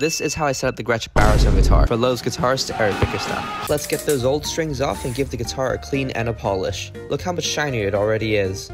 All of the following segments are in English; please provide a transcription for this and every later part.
This is how I set up the Gretsch baritone guitar, for Loathe's guitars to Erik Bickerstaffe. Let's get those old strings off and give the guitar a clean and a polish. Look how much shinier it already is.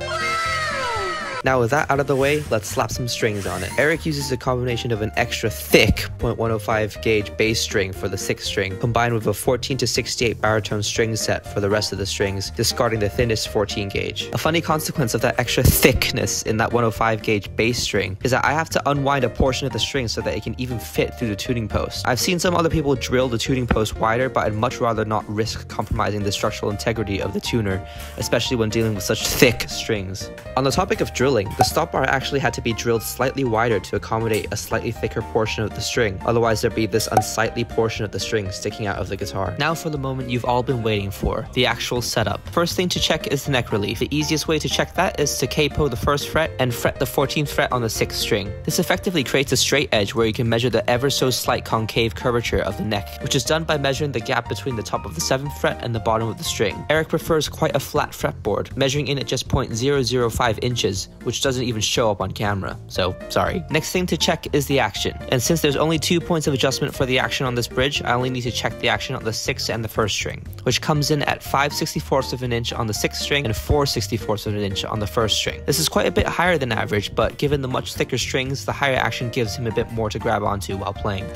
Now with that out of the way, let's slap some strings on it. Erik uses a combination of an extra thick 0.105 gauge bass string for the 6th string, combined with a 14 to 68 baritone string set for the rest of the strings, discarding the thinnest 14 gauge. A funny consequence of that extra thickness in that 105 gauge bass string is that I have to unwind a portion of the string so that it can even fit through the tuning post. I've seen some other people drill the tuning post wider, but I'd much rather not risk compromising the structural integrity of the tuner, especially when dealing with such thick strings. On the topic of drilling, drilling, the stop bar actually had to be drilled slightly wider to accommodate a slightly thicker portion of the string, otherwise there'd be this unsightly portion of the string sticking out of the guitar. Now for the moment you've all been waiting for, the actual setup. First thing to check is the neck relief. The easiest way to check that is to capo the first fret and fret the 14th fret on the 6th string. This effectively creates a straight edge where you can measure the ever so slight concave curvature of the neck, which is done by measuring the gap between the top of the 7th fret and the bottom of the string. Erik prefers quite a flat fretboard, measuring in at just 0.005 inches, which doesn't even show up on camera, so sorry. Next thing to check is the action, and since there's only two points of adjustment for the action on this bridge, I only need to check the action on the 6th and the 1st string, which comes in at 5 64ths of an inch on the 6th string and 4 64ths of an inch on the 1st string. This is quite a bit higher than average, but given the much thicker strings, the higher action gives him a bit more to grab onto while playing.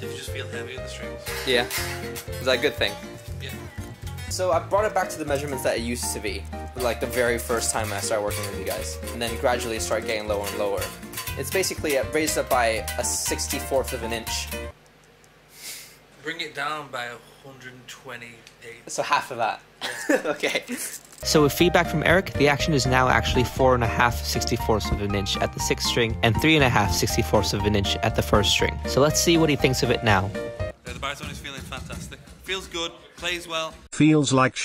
Did you just feel heavy in the strings? Yeah. Is that a good thing? Yeah. So I brought it back to the measurements that it used to be, like the very first time I started working with you guys, and then gradually started getting lower and lower. It's basically uh, raised up by a 64th of an inch, Bring it down by 128. so half of that. okay. So with feedback from Erik, the action is now actually four and a half 64ths of an inch at the sixth string and three and a half 64ths of an inch at the first string. So let's see what he thinks of it now. Baritone is feeling fantastic. Feels good, plays well. Feels like